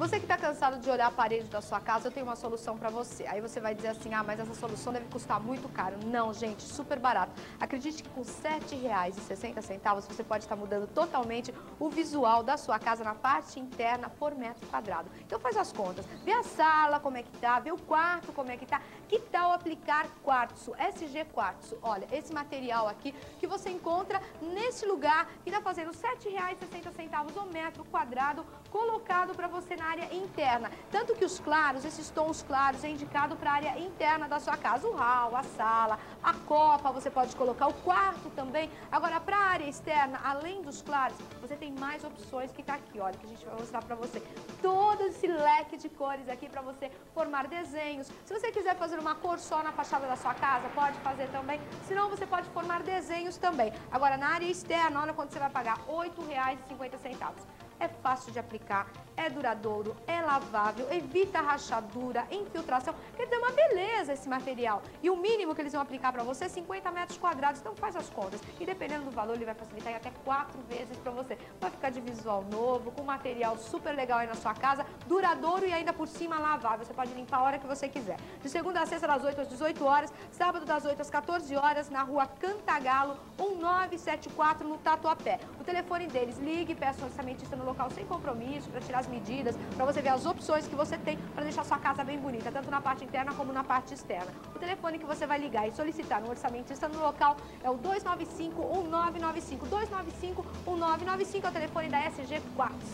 Você que está cansado de olhar a parede da sua casa, eu tenho uma solução para você. Aí você vai dizer assim, ah, mas essa solução deve custar muito caro. Não, gente, super barato. Acredite que com R$ 7,60 você pode estar mudando totalmente o visual da sua casa na parte interna por metro quadrado. Então faz as contas. Vê a sala como é que tá, vê o quarto como é que tá. Que tal aplicar quartzo, SG Quartzo? Olha, esse material aqui que você encontra nesse lugar que está fazendo R$ 7,60 o metro quadrado colocado para você na área interna. Tanto que os claros, esses tons claros, é indicado para a área interna da sua casa. O hall, a sala, a copa, você pode colocar o quarto também. Agora, para a área externa, além dos claros, você tem mais opções que está aqui, olha, que a gente vai mostrar para você. Todo esse leque de cores aqui para você formar desenhos. Se você quiser fazer uma cor só na fachada da sua casa, pode fazer também. Se não, você pode formar desenhos também. Agora, na área externa, olha quanto você vai pagar, R$ 8,50 é fácil de aplicar, é duradouro, é lavável, evita rachadura, infiltração. Quer dizer, é uma beleza esse material. E o mínimo que eles vão aplicar para você é 50 metros quadrados, então faz as contas. E dependendo do valor, ele vai facilitar até quatro vezes para você. Vai de visual novo, com material super legal aí na sua casa, duradouro e ainda por cima lavável. Você pode limpar a hora que você quiser. De segunda a sexta, das 8 às 18 horas, sábado das 8 às 14 horas, na rua Cantagalo, 1974, no Tatuapé. O telefone deles, ligue, peça um orçamentista no local sem compromisso, para tirar as medidas, para você ver as opções que você tem para deixar sua casa bem bonita, tanto na parte interna como na parte externa. O telefone que você vai ligar e solicitar no orçamentista no local é o 295-1995. 295-1995 é o telefone da SG Quartz.